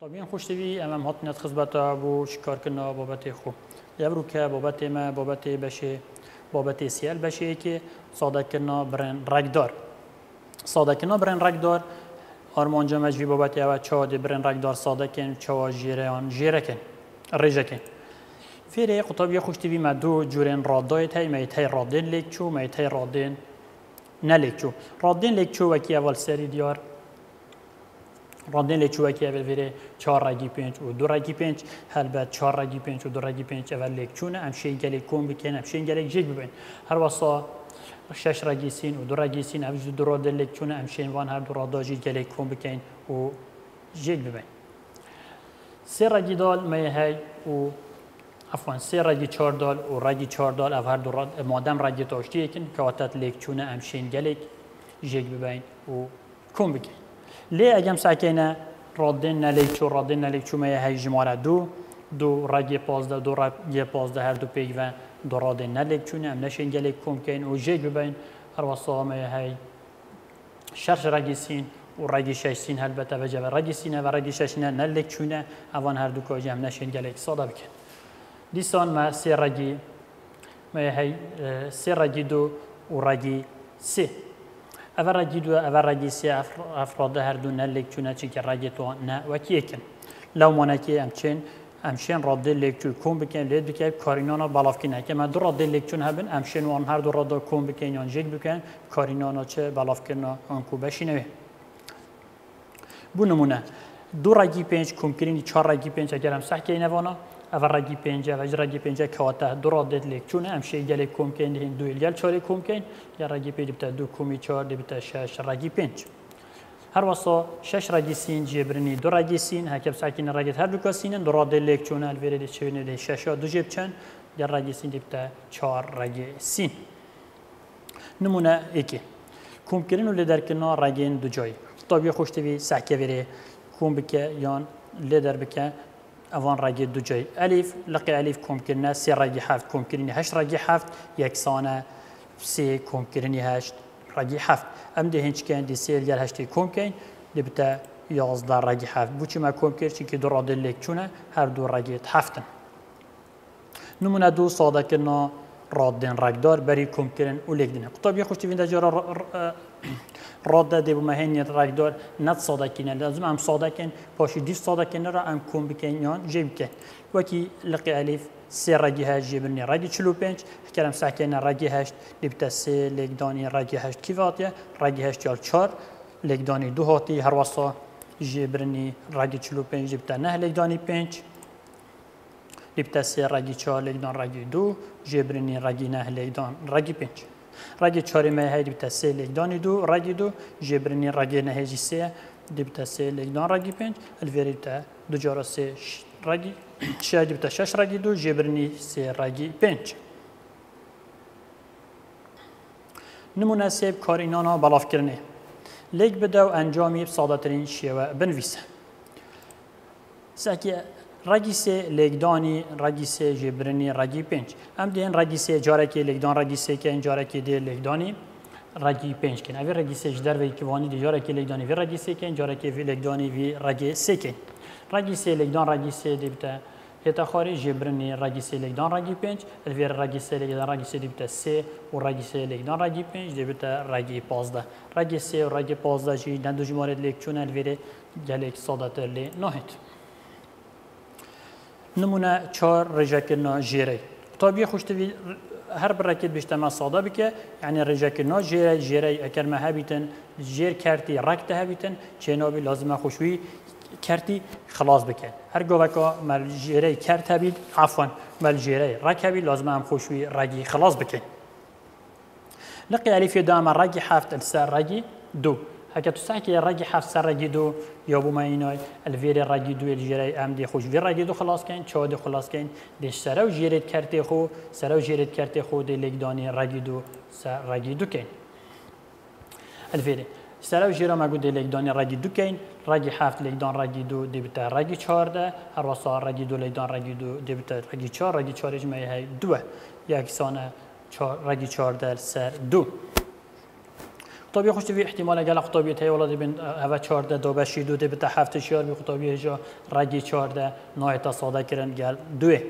طبیعا خوشتوی امام هاتنت خزبتا بو شکار کنا بابت خو. یبرو که بابت ما بابت بشه بابت سیل بشه که صادق کنا برن رگدار. صادق کنا برن رگدار. آرمان جمعش وی بابت او چاد برن رگدار صادق کن چوا جیره آن جیره کن رجه کن. فیره قطابی خوشتوی ما دو جورن رادای تای ما تای رادین لیک چو ما تای رادین نلیک چو رادین لیک چو وکی اول سری دیار. راندن لچوکی اول ویره چهار رگی پنج و دو رگی پنج هلبت چهار رگی پنج و دو اول لکچونه هم شین گلی کم بکن هم شین گلی جیگ ببین هر واسا شش رگی سین و دو رگی سین لکچونه هم شین وان هر دو رادا جیگ گلی کم بکن و جیگ ببین سه رگی دال می های و سه رگی چهار دال و رگی چهار دال او هر دو راد مادم رگی تاشتی کن که وقت لکچونه هم شین گلی جیگ ببین و کم بکن لێ ئەگەم ساکەینە ڕۆدێنە لی چوو ڕادێنە لی چوومەیە هەی ژمارە دوو دوو ڕێگی پۆزدە دوو ڕێگی پۆزدە هەردوو پێیوە دۆڕادێن نەلێک چوونە ئەم نەشێنگەلێک کۆمکەین و ژێک ببین هەروە سۆمەیە هەی شەرش ڕێگی سین و ڕێگی شەشین هەلبەتە بەجێ بە ڕێگی سینە بە ڕێگی شەشینە نەلێک چوونە ئەوان هەردوو کۆژی ئەم نەشێنگەلێک سۆدا بکەن. دیسان مە سێ ڕێگی هەی سێ ڕێگی دوو و ڕێگی سێ. اول رجی دو اول رجی سی افراد هر دو نلیک چونه چی که رجی تو نه وکی کن لو مانه که امشین راد لیک چون کم بکن لید بکن کارینانا بالاف کنه که من دو راد لیک چون هبن امشین وان هر دو راد کم بکن یا جگ بکن کارینانا چه بالاف کنه آنکو بشینه بو نمونه دو رگی پنج کم کرینی چهار رگی پنج اگر هم سح که نوانا اول رگی پنجه و رگی پنجه کواته دو را دید لیک چونه همشه گلی کم کن دهین دو گل چاری کم کن یا رگی پنج دو کمی چهار دی بتا شش پنج هر واسه شش رگی سین جبرنی دو رگی سین هکب ساکین رگی هر دو کسینن دو را دید لیک چونه الویره دی چونه دی شش دو جب چند یا رگی سین دی بتا چهار رگی سین نمونه ایکی کم کردن و لیدر کنار رگین دو جایی طبیعی خوشتوی سحکه ویره کم بکه یان لیدر بکه اوان رگی دو جای الف لقی الف کم کرنا سی رگی هفت کم کرنی هشت رگی هفت یکسانه سی کم کرنی هشت رگی هفت ام ده هنچ کن دی سی الگل هشتی کم کن دی بتا یازده رگی هفت بوچی ما کم کرد چی که دو هر دو رگی هفتن نمونه دو ساده کرنا رادن رگدار بری کم کردن و لیک دینه قطابی خوشتی راده دی بما هنی رگدار نت ساده کنه لازم هم ساده کن پاشی دیف ساده کنه را هم کم بکن یان جیب کن وکی لقی الف سه رگی هشت جبرنی رگی چلو پنج کرم سکنه رگی هشت دیبتا سه لگدانی رگی هشت کی واتیه رگی هشت یال چار لگدانی دو هاتی هر واسا جبرنی رگی چلو پنج دیبتا نه لگدانی پنج دیبتا سه رگی چار لگدان رگی دو جبرنی رگی نه لگدان رگی پنج ڕگە چۆریمە هەیە دیبتە سێ لێکدانی دوو ڕگی دوو ژێبرنی ڕگە نەهێجی سێ دیبتە سێ لێکدان ڕگی پێنج ئەلڤێری بتە دوجارە سێ ڕگی شیادی بتە شەش ڕگی دوو ژێبرنی سێ ڕگی پێنج. نمونە سێب کارینانە بەڵافکردنێ. لێک بدە و ئەنجامی سادەترین شێوە بنویسە. ساکی رگی سه لگدانی رگی سه جبرنی رگی پنج. ام دین رگی سه جاره که لگدان رگی سه که این جاره که دی لگدانی رگی پنج کن اوی رگی سه جدر وی جاره که لگدانی وی که وی سه کن رگی سه لگدان دی بتا هتا خارج جبرنی رگی سه لگدان رگی پنج. الوی رگی سه لگدان رگی سه دی بتا سه و رگی سه لگدان رگی پنج. دی بتا رگی پازده رگی سه و رگی دندو جمارد لیک چون الوی گلیک ساده تر لی نهید نمونه چهار رجاکردنا ژیره کتابی خوشتوی هر برکت بیشتر ما صادق بکه یعنی رجاکردنا جیره جیره اگر ما هبیتن جیر کرتی رکت هبیتن چنابی لازم خوشی کرتی خلاص بکن هر گوکا مال جیره کرت هبید عفوا مال جیره رک هبید لازم هم خوشی رگی خلاص بکن لقی علیفی دام رگی هفت انسان رگی دو. هەکە توساکی ڕێگی حەفسە ڕێگی دوو یۆبوومە ئینۆی ئەلڤێری ڕێگی دوێ ژێرەی ئەم دی خوشوی ڕێگی دوو خلاصکەین چۆ دی خلاصکەین دیش سەرە و ژێرێت کارتێخ و سەرە و ژێرێت کارتێخ و دی لێکدانی ڕێگی دوو ڕێگی دووکەین ئەلڤێری سەرە و ژێرە مەگو دی لێکدانی دان دووکەین ڕێگی هەفت لێکدان ڕێگی دوو دیبتە ڕێگی چواردە هەڕۆسا ڕێگی دوو لێکدان ڕێگی دوو دیبتە ڕێگی چوار ڕێگی چوارێژمە هەیە دووە یەکسانە ڕێگی چواردە سر دو. قطابی خوش توی احتمال اگر قطابی تی ولادی بین هوا چهارده دو بشی دو بتا هفت شیار بی قطابی جا رگی چهارده نای تا ساده کرن گل دوه.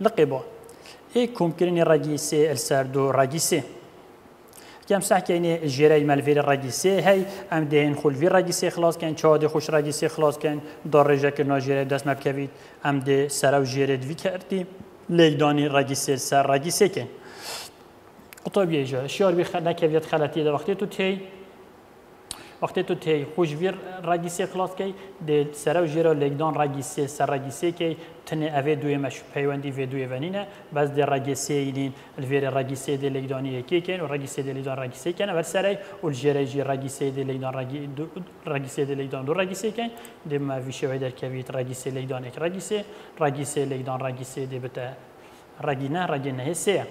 لقبا. ای کم کرنی رگی سه السر دو رگی سه. کم سح کنی جیره ملویر رگی سه هی ام دهن خلوی رگی سه خلاص کن چهاد خوش سه خلاص کن دار رجا کرنا جیره دست مبکوید ام ده سر و جیره دوی کردی لیدانی رگی سه سر رگی سه کن قطابی جا شیار بی نکوید خلطی ده وقتی تو تی وقتی تو تی خوش ویر رگیسی خلاص کی ده سر و جیرا لگدان رگیسی سر رگیسی کی تنه اوه دوی مش پیوندی و دوی ونینه بس ده رگیسی اینین الویر رگیسی ده لگدانی یکی کن و رگیسی ده لگدان رگیسی کن و سری و الجیره جی رگیسی ده لگدان رگی دو رگیسی ده لگدان دو رگیسی کن ده ما ویشه ویدر کوید رگیسی لگدان یک رگیسی رگیسی لگدان رگیسی ده بتا رگینه رگینه سه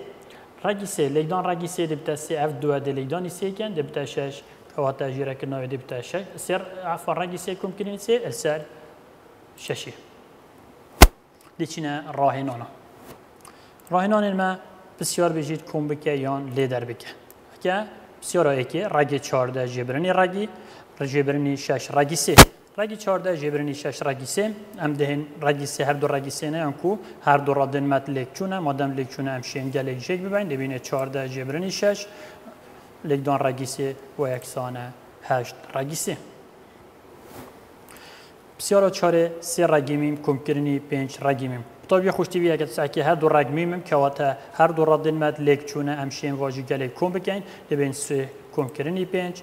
رگیسی لگدان رگیسی ده بتا سه اف دو ده لگدانی سه کن ده بتا شش او تاجيره كنا يدي بتاع شيء سير عفوا رجي سيكم كنين سي السعر ششي دیچینه راهنانا. راهنان ما بسیار بجید کم بکه یان لیدر بکه. که بسیار آیه که رگی چارده جبرنی رگی جبرنی شش دهن رگی سه هر دو رگی سه نه انکو هر دو رادن مت لکچونه مادم لکچونه ام شین گلک جک ببین. دبینه چارده جبرنی شش. لگدان رگیسه و یکسانه هشت رگیسه بسیار چاره. سه رگیمیم کم کرنی پنج رگیمیم طبیعی خوشتی بیا که سعی هر دو رگمیمیم که واتا هر دو ردن مد لگ چونه امشین واجی گله کم بکن. دبین سه کم کرنی پنج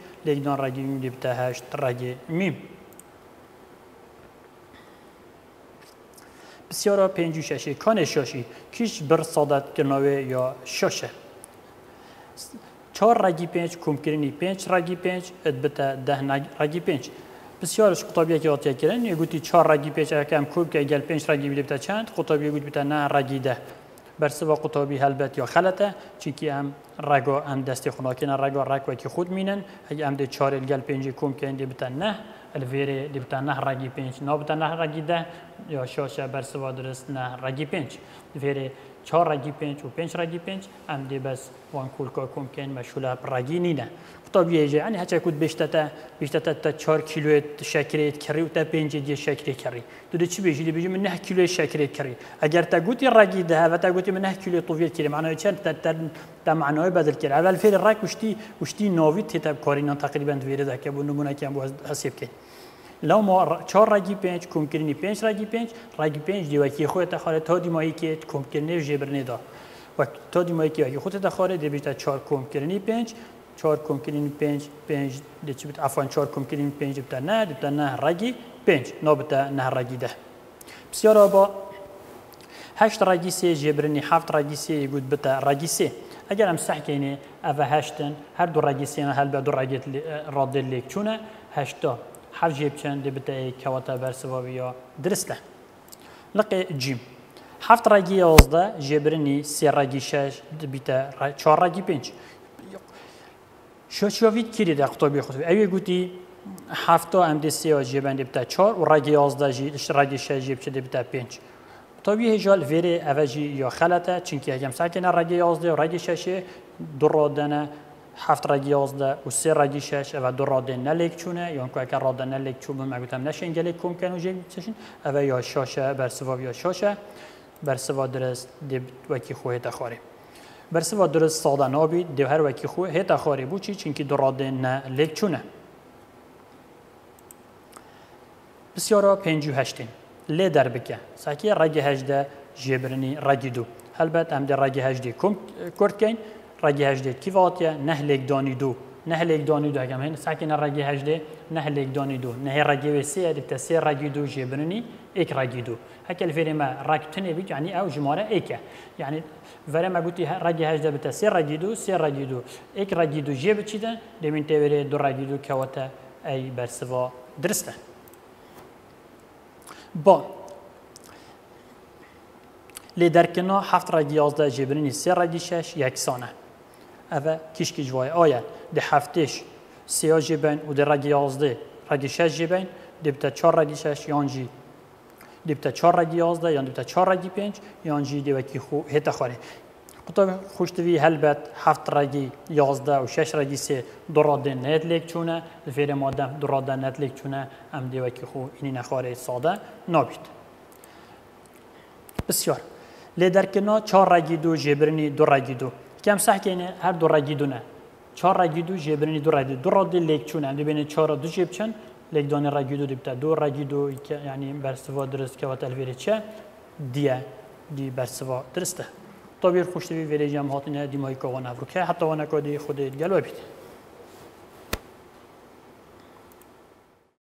بسیارا پنج و ششی کان شاشی کیش بر صادت کناوه یا شاشه چهار رگی پنج کمکرینی پنج رگی پنج ادبتا ده رگی پنج. بسیارش قطابیه که آتیه کرن یه گوتی چهار رگی پنج اکم کوب که اگل پنج رگی بیده بتا چند قطابیه گوتی بتا نه رگی ده. برسوا قطابی هلبت یا خلطه چی که ام رگا ام دستی خناکین رگا رگ که خود مینن. اگه ام ده چهار الگل پنج کم که بتا نه. الویری دیبتان نه رگی پنج نابتان نه رگی ده یا شاشه برسوا درست نه رگی پنج الویری چهار رگی پنج و پنج رگی پنج، ام دي بس وان كل كوكم كان مشهوله برقي نه طب يجي يعني حتى كنت تا بيشتتا تا 4 كيلو کری و تا 5 دی شکری کری. تو دي شي بيجي بيجي نه كيلو شکریت کری. اگر تا گویی الرقي ده و تا گویی من نه كيلو طوفيه کری. معناه چند؟ تا تا, تا بدال بدل كري فی راک الرق وشتي نویت نوفيت تتاب كورينا تقريبا في که بو نمونه کیم بو لو ما چهار رگی پنج کم کردنی پنج رگی پنج رگی پنج دی وکی خودت خاله تا دی مایی که کم کردنی جبرنه دا و تا دی مایی که وکی خودت خاله دی بیشتر چهار کم کردنی پنج چهار کم کردنی پنج پنج دی چی بیت افان چهار کم کردنی پنج بیت نه بیت نه رگی پنج نه بیت نه رگی ده بسیار با هشت رگی سه جبرنی هفت رگی سه یگود بیت رگی سه اگر هم صح کنی اوه هشتن هر دو رگی سه نه هل به دو رگی راد لیک چونه هشتا حف جيب چند بتا كواتا برسوابيا درسته. لقي جيم هفت راجي يازده جبرني سي راجي شش بتا چهار راجي پنج. شو شوفيد كيري در قطابي خطبي اوه گوتي هفتا ام دي سي جيبن بتا چهار و جي راجي شش جيب چه بتا پنج. طبيعي هجال فيري اوجي يا خلطه چونكي هجم ساكنه راجي يازده و راجي ششه دو رادنه هفت رگی یازده و سه رگی شش و دو راده نلیک چونه. یا اگر راده نلیک چون من گفتم نشین گلیک کم کنو جی چشین. و یا شاشه بر سوا یا شاشه. بر سوا درست دی وکی خوه تخاری بر سوا درست ساده نابی دی هر وکی خوه هت خاری بو چی؟ چون که دو راده نلیک چونه. بسیارا پنج و هشتین. لی در بکه. ساکی رگی هجده جبرنی رگی دو. البته هم در رگی هجده کم کرد کن ڕێگی هەژدێت کیڤاتە نەهلێک دانی دوو نەهلێک دانی دو ئەگەم هێن ساکینە ڕێگی هەژدێ نەهلێک دانی دوو نەهێ ڕێگەوێ سێ دەکتە سێ ڕێگی دوو ژێبرنی ئێک ڕێگی دوو هەکە لەفێرێمە ڕێکتونێ بیت ینی ئەو ژمارە ئێکە یعنی ڤەرەمە گوتی ڕێگی هەژدە بتە سێ ڕێگی دوو سێ ڕێگی دوو ئێک ڕێگی دوو ژێ بچیدە دەمین تێوێرێ دو ڕێگی دوو کەوتە ئەی بەرسەوە درستە بۆ لێ دەرکردنەوە هەفت ڕێگی یازدە ژێبرنی سێ ڕێگی شەش یەکسانە اوه کیش کی جوای آیا ده هفتش سیا جبن و ده رگی یازده رگی شش جبن ده بتا چار رگی شش یان جی ده بتا چار رگی یازده یان ده بتا چار رگی پنج یان جی ده وکی خو هتا خواره قطب خوشتوی هلبت هفت رگی یازده و شش رگی سه نت لیک چونه فیر مادم لیک چونه ام دیوه که خو اینی نخواره ساده نابید بسیار لی در کنا چهار رگی دو جبرنی دو رگی دو کم صح که هر دو رگی دو نه چهار رگی دو جبرنی دو رگی دو راده لیک چونه؟ ام بین چهار دو جب چن لیک دانه رگی دو دیبتا. دو رگی دو یعنی برسوا درست که وقت الویره چه؟ دیه. دی برسوا درسته. طبيعي خوشتوي فيليجيام هاتنا ديما يكون افريقيا حتى وانا كودي خدي قالوا بيت